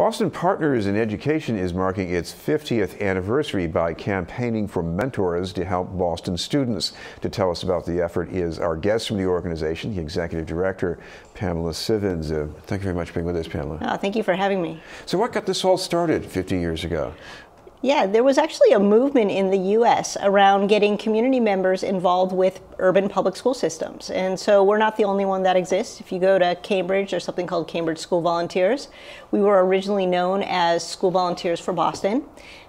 Boston Partners in Education is marking its 50th anniversary by campaigning for mentors to help Boston students. To tell us about the effort is our guest from the organization, the Executive Director, Pamela Civins. Uh, thank you very much for being with us, Pamela. Oh, thank you for having me. So what got this all started 50 years ago? Yeah, there was actually a movement in the US around getting community members involved with urban public school systems. And so we're not the only one that exists. If you go to Cambridge, there's something called Cambridge School Volunteers. We were originally known as School Volunteers for Boston,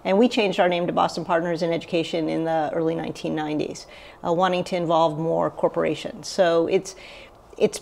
and we changed our name to Boston Partners in Education in the early 1990s, uh, wanting to involve more corporations. So it's it's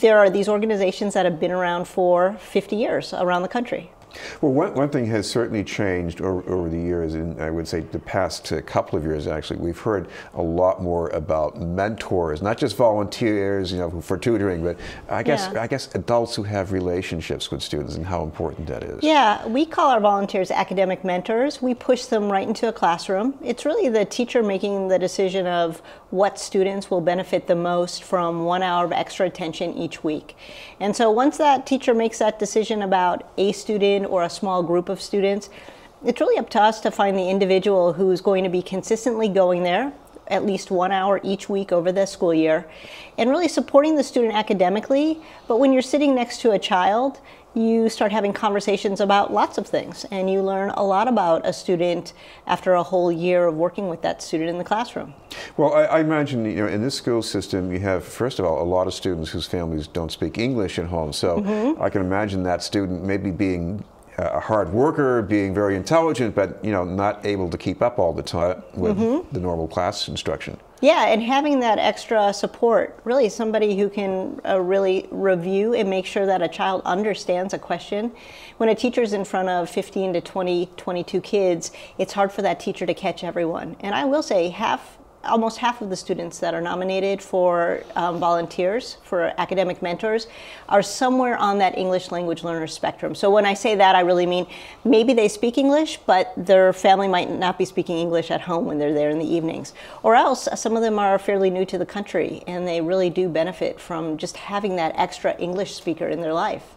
there are these organizations that have been around for 50 years around the country. Well, one, one thing has certainly changed over, over the years, and I would say the past uh, couple of years actually, we've heard a lot more about mentors, not just volunteers, you know, for tutoring, but I guess yeah. I guess adults who have relationships with students and how important that is. Yeah, we call our volunteers academic mentors. We push them right into a classroom. It's really the teacher making the decision of what students will benefit the most from one hour of extra attention each week. And so once that teacher makes that decision about a student student or a small group of students, it's really up to us to find the individual who's going to be consistently going there at least one hour each week over the school year and really supporting the student academically. But when you're sitting next to a child, you start having conversations about lots of things and you learn a lot about a student after a whole year of working with that student in the classroom. Well, I, I, imagine you know in this school system you have first of all a lot of students whose families don't speak English at home. So mm -hmm. I can imagine that student maybe being a hard worker, being very intelligent, but you know not able to keep up all the time with mm -hmm. the normal class instruction. Yeah, and having that extra support, really somebody who can uh, really review and make sure that a child understands a question. When a teacher's in front of 15 to 20, 22 kids, it's hard for that teacher to catch everyone. And I will say half almost half of the students that are nominated for um, volunteers, for academic mentors, are somewhere on that English language learner spectrum. So when I say that, I really mean maybe they speak English, but their family might not be speaking English at home when they're there in the evenings. Or else some of them are fairly new to the country and they really do benefit from just having that extra English speaker in their life.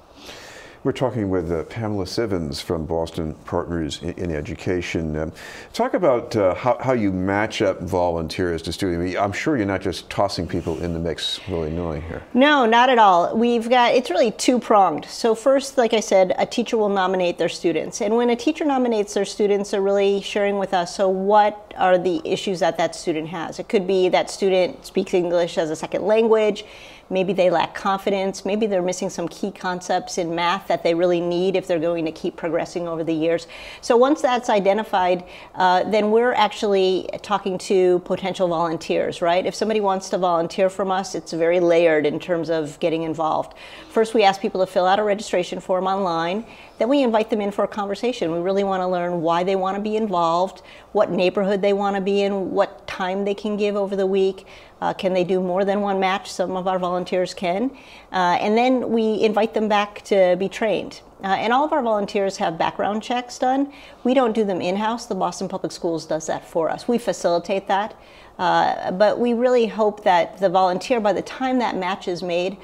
We're talking with uh, Pamela Civins from Boston Partners in, in Education. Um, talk about uh, how, how you match up volunteers to students. I'm sure you're not just tossing people in the mix willy-nilly here. No, not at all. We've got, it's really two-pronged. So first, like I said, a teacher will nominate their students. And when a teacher nominates their students, they're really sharing with us, so what are the issues that that student has? It could be that student speaks English as a second language. Maybe they lack confidence. Maybe they're missing some key concepts in math that they really need if they're going to keep progressing over the years. So once that's identified, uh, then we're actually talking to potential volunteers, right? If somebody wants to volunteer from us, it's very layered in terms of getting involved. First, we ask people to fill out a registration form online. Then we invite them in for a conversation. We really want to learn why they want to be involved, what neighborhood they want to be in, what time they can give over the week. Uh, can they do more than one match? Some of our volunteers can. Uh, and then we invite them back to be trained. Uh, and all of our volunteers have background checks done. We don't do them in-house. The Boston Public Schools does that for us. We facilitate that. Uh, but we really hope that the volunteer, by the time that match is made,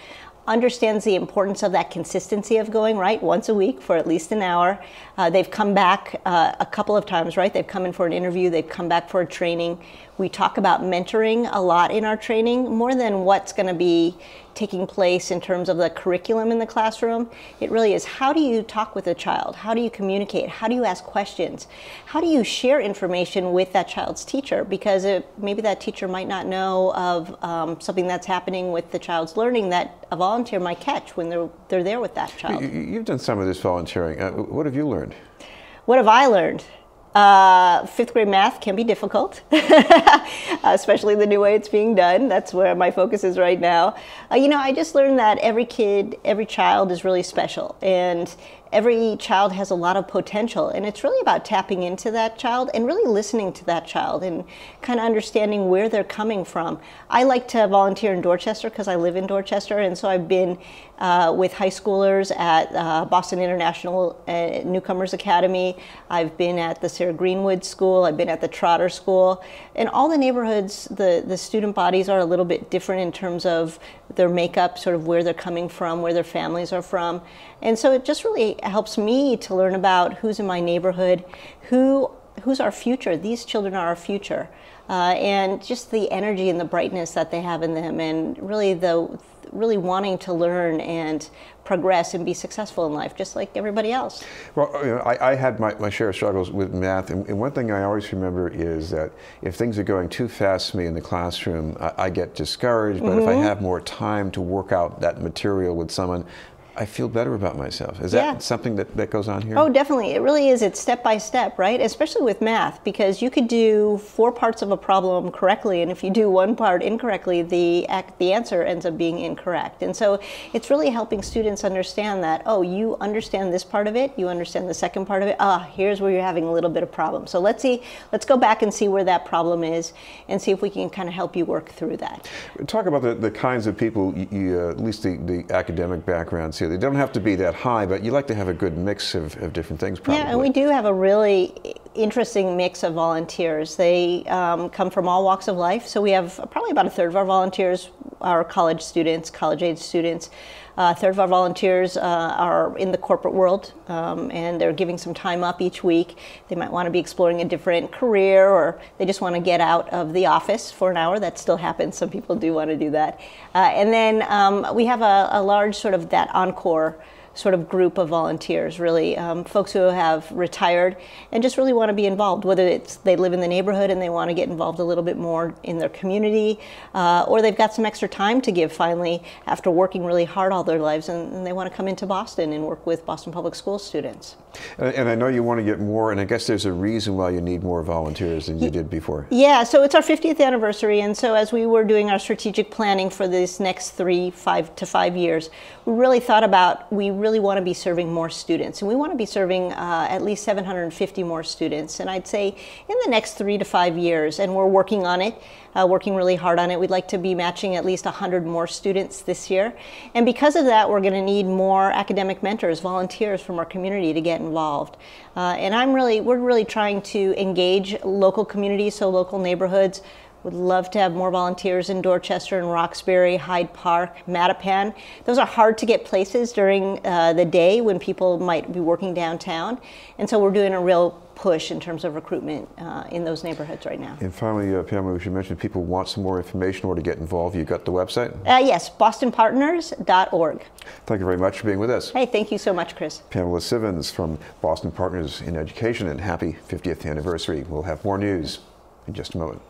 understands the importance of that consistency of going, right, once a week for at least an hour. Uh, they've come back uh, a couple of times, right? They've come in for an interview, they've come back for a training. We talk about mentoring a lot in our training, more than what's going to be taking place in terms of the curriculum in the classroom. It really is how do you talk with a child? How do you communicate? How do you ask questions? How do you share information with that child's teacher? Because it, maybe that teacher might not know of um, something that's happening with the child's learning that a volunteer might catch when they're, they're there with that child. You've done some of this volunteering. Uh, what have you learned? What have I learned? Uh, fifth grade math can be difficult, especially the new way it's being done. That's where my focus is right now. Uh, you know, I just learned that every kid, every child is really special, and every child has a lot of potential and it's really about tapping into that child and really listening to that child and kind of understanding where they're coming from. I like to volunteer in Dorchester because I live in Dorchester and so I've been uh, with high schoolers at uh, Boston International uh, Newcomers Academy. I've been at the Sarah Greenwood School. I've been at the Trotter School. And all the neighborhoods, the, the student bodies are a little bit different in terms of their makeup, sort of where they're coming from, where their families are from. And so it just really helps me to learn about who's in my neighborhood, who who's our future. These children are our future, uh, and just the energy and the brightness that they have in them, and really the really wanting to learn and progress and be successful in life, just like everybody else. Well, you know, I, I, had my, my, share of struggles with math, and, and, one thing I always remember is that if things are going too fast for me in the classroom, I, I get discouraged. But mm -hmm. if I mm-hmm. have more time to work out that material with someone, I feel better about myself. Is that something that, that goes on here? Oh, definitely. It really is. It's step by step, right? Especially with math, because you could do four parts of a problem correctly, and if you do one part incorrectly, the, the answer ends up being incorrect. And so it's really helping students understand that, oh, you understand this part of it, you understand the second part of it, ah, here's where you're having a little bit of problem. So let's see, let's go back and see where that problem is and see if we can kind of help you work through that. Talk about the, the kinds of people, you, uh, at least the, the academic backgrounds here they don't have to be that high, but you like to have a good mix of, of different things, probably. Yeah, and we do have a really interesting mix of volunteers. They um, come from all walks of life. So we have probably about a third of our volunteers are college students, college age students. Uh, third of our volunteers uh, are in the corporate world um, and they're giving some time up each week. They might want to be exploring a different career or they just want to get out of the office for an hour. That still happens. Some people do want to do that. Uh, and then um, we have a, a large sort of that encore sort of group of volunteers, really, um, folks who have retired and just really want to be involved, whether it's they live in the neighborhood and they want to get involved a little bit more in their community, uh, or they've got some extra time to give finally after working really hard all their lives and, and they want to come into Boston and work with Boston Public School students. And, and, I know you want to get more, and I guess there's a reason why you need more volunteers than you did before. Yeah, so it's our 50th anniversary, and so as we were doing our strategic planning for this next three, five to five years, we really thought about we really want to be serving more students, and we want to be serving uh, at least 750 more students. And I'd say in the next three to five years, and we're working on it, uh, working really hard on it. We'd like to be matching at least 100 more students this year. And because of that, we're going to need more academic mentors, volunteers from our community to get involved. Uh, and I'm really, we're really trying to engage local communities, so local neighborhoods, would love to have more volunteers in Dorchester and Roxbury, Hyde Park, Mattapan. Those are hard to get places during uh, the day when people might be working downtown. And so we're doing a real push in terms of recruitment uh, in those neighborhoods right now. And finally, uh, Pamela, we should mention people want some more information or to get involved. You've got the website? Uh, yes, bostonpartners.org. Thank you very much for being with us. Hey, thank you so much, Chris. Pamela Civins from Boston Partners in Education and happy 50th anniversary. We'll have more news in just a moment.